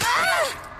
Ah!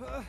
Ah!